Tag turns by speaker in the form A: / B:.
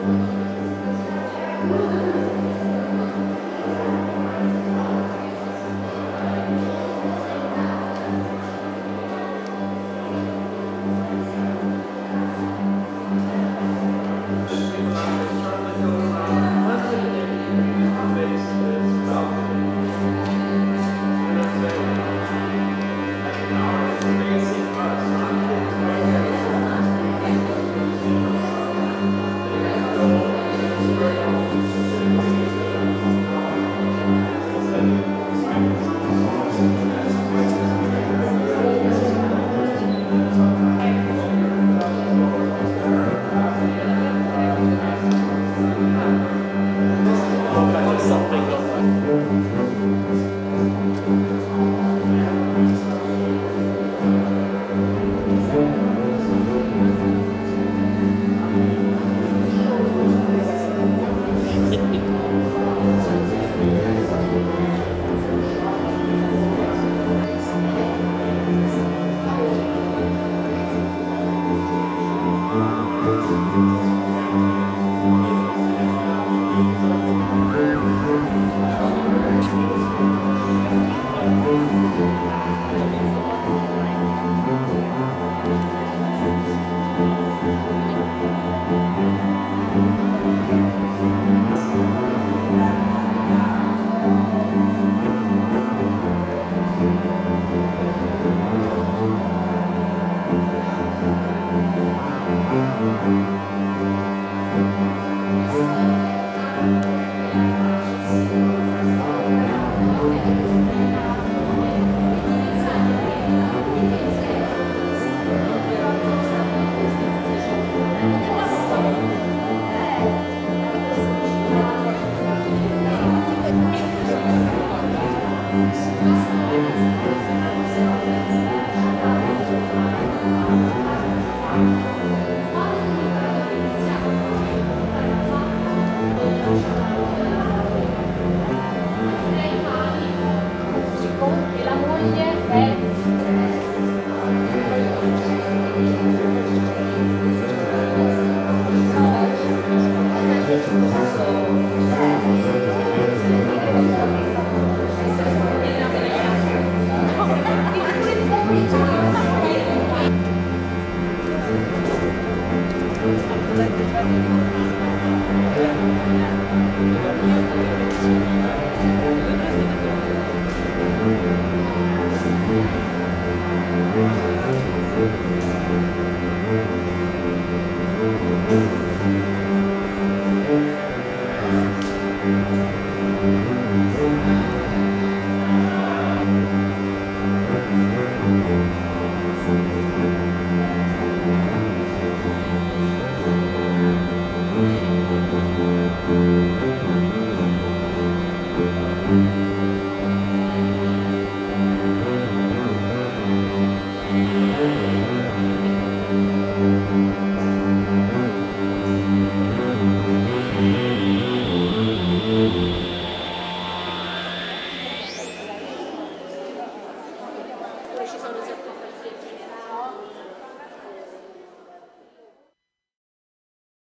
A: Mm-hmm. Música Mm-hmm. Thank you. Hoje são